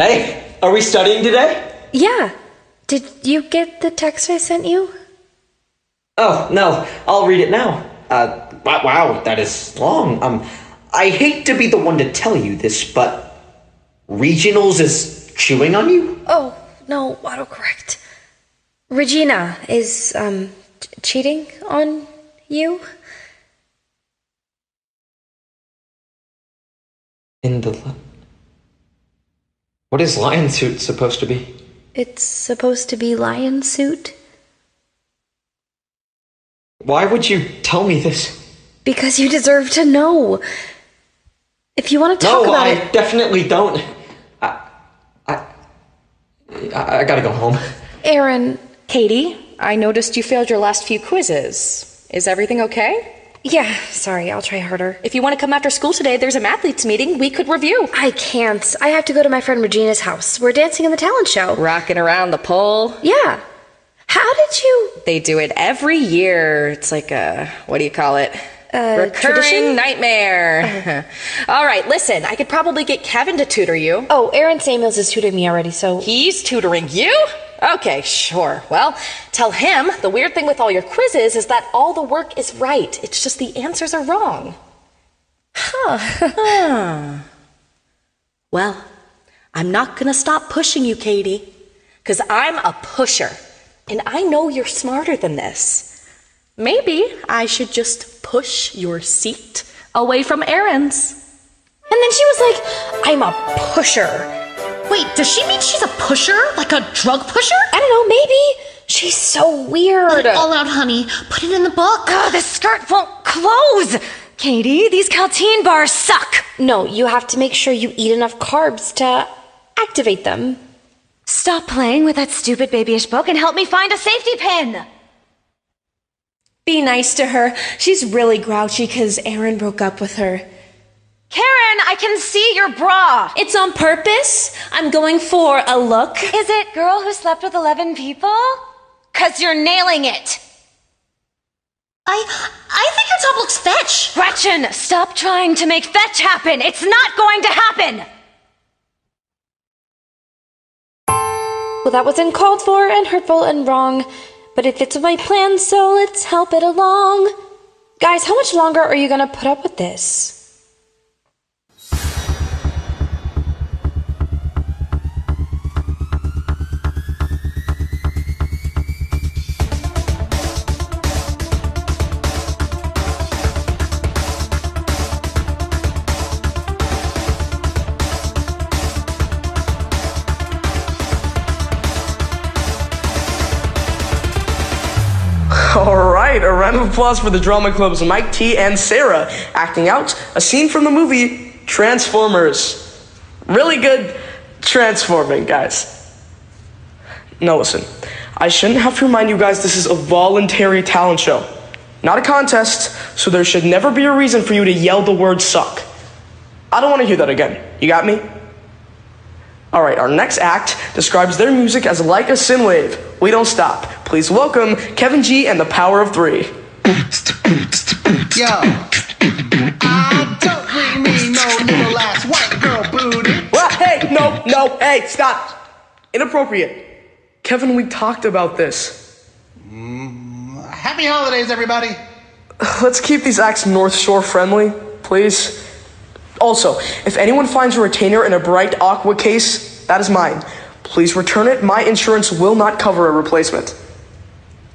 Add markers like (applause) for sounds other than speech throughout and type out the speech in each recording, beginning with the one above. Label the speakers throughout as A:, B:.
A: Hey, are we studying today?
B: Yeah. Did you get the text I sent you?
A: Oh, no, I'll read it now. Uh, wow, that is long. Um, I hate to be the one to tell you this, but regionals is chewing on you?
B: Oh, no, autocorrect. Regina is, um, ch- cheating on you?
A: In the. Li- What is lion suit supposed to be?
B: It's supposed to be lion suit?
A: Why would you tell me this?
B: Because you deserve to know. If you want to talk
A: no,
B: about
A: I
B: it.
A: definitely don't. I, I, I, I gotta go home.
B: Aaron,
C: Cady, I noticed you failed your last few quizzes. Is everything okay?
B: Yeah, sorry, I'll try harder.
C: If you want to come after school today, there's a mathletes meeting. We could review.
B: I can't. I have to go to my friend Regina's house. We're dancing in the talent show.
C: Rocking around the pole.
B: Yeah. How did you.
C: They do it every year. It's like a, what do you call it?
B: Uh,
C: Recurring
B: tradition?
C: nightmare. (laughs) All right, listen, I could probably get Kevin to tutor you.
B: Oh, Aaron Samuels is tutoring me already, so.
C: He's tutoring you? Okay, sure. Well, tell him the weird thing with all your quizzes is that all the work is right. It's just the answers are wrong. Huh. well, I'm not gonna stop pushing you, Cady, because I'm a pusher, and I know you're smarter than this. Maybe I should just push your seat away from Aaron's.
B: And then she was like, I'm a pusher.
D: Wait, does she mean she's a pusher? Like a drug pusher?
B: I don't know, maybe. She's so weird.
D: All out, honey. Put it in the book.
E: Oh, the skirt won't close! Cady, these Kälteen bars suck!
B: No, you have to make sure you eat enough carbs to activate them.
E: Stop playing with that stupid babyish book and help me find a safety pin!
F: Be nice to her. She's really grouchy because Aaron broke up with her.
E: Karen, I can see your bra!
F: It's on purpose. I'm going for a look.
E: Is it girl who slept with 11 people? Cause you're nailing it!
D: I I think your top looks fetch.
E: Gretchen, stop trying to make fetch happen! It's not going to happen!
B: Well, that was uncalled for and hurtful and wrong, but it fits with my plan, so let's help it along. Guys, how much longer are you gonna put up with this?
G: Right, a round of applause for the drama club's Mike T and Sarah acting out a scene from the movie Transformers. Really good transforming, guys. Now listen, I shouldn't have to remind you guys this is a voluntary talent show, not a contest, so there should never be a reason for you to yell the word suck. I don't want to hear that again. You got me? All right, our next act describes their music as like a sine wave. We don't stop. Please welcome Kevin G and the Power of Three.
H: Yo, I don't really mean no little ass white girl booty.
G: Well, hey, no, no, hey, stop. Inappropriate. Kevin, we talked about this.
H: Mm, happy holidays, everybody. (sighs)
G: Let's keep these acts North Shore friendly, please. Also, if anyone finds a retainer in a bright aqua case, that is mine. Please return it. My insurance will not cover a replacement.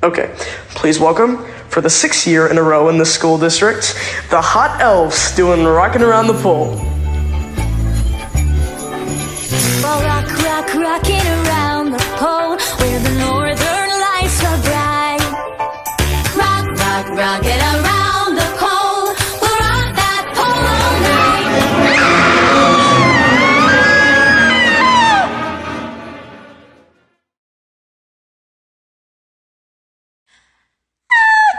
G: Okay, please welcome, for the sixth year in a row in the school district, the Hot Elves doing Rockin' Around the Pole.
I: Rock, rock, rocking around the pole where the northern lights are bright. Rock, rock, rocking around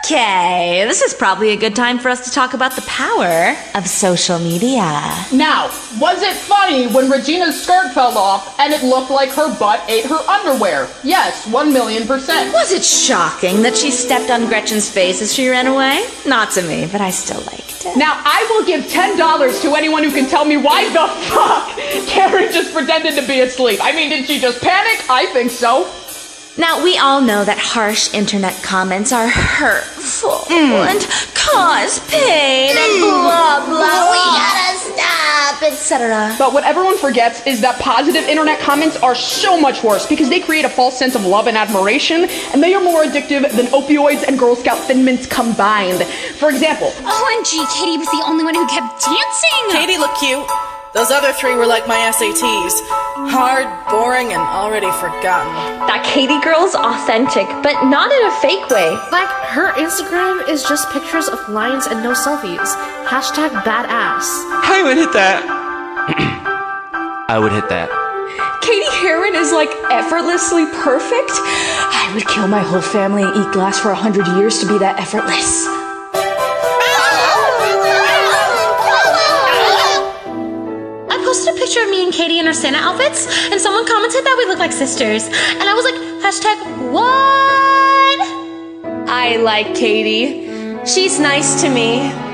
E: Okay, this is probably a good time for us to talk about the power of social media.
J: Now, was it funny when Regina's skirt fell off and it looked like her butt ate her underwear? Yes, one million percent.
E: Was it shocking that she stepped on Gretchen's face as she ran away? Not to me, but I still liked it.
J: Now, I will give $10 to anyone who can tell me why the (laughs) fuck Karen just pretended to be asleep. I mean, did she just panic? I think so.
E: Now, we all know that harsh internet comments are hurtful hmm. and cause pain and hmm. blah, blah, we gotta stop, etc.
J: But what everyone forgets is that positive internet comments are so much worse because they create a false sense of love and admiration, and they are more addictive than opioids and Girl Scout Thin Mints combined. For example, oh,
D: OMG, Cady was the only one who kept dancing.
K: Cady looked cute. Those other three were like my SATs. Hard, boring, and already forgotten.
F: That Cady girl's authentic, but not in a fake way.
L: Like, her Instagram is just pictures of lions and no selfies. Hashtag badass.
M: I would hit that. (clears throat) I would hit that.
F: Cady Heron is like effortlessly perfect. I would kill my whole family and eat glass for a hundred years to be that effortless.
D: Cady in our Santa outfits, and someone commented that we look like sisters. And I was like, hashtag what?
F: I like Cady. She's nice to me.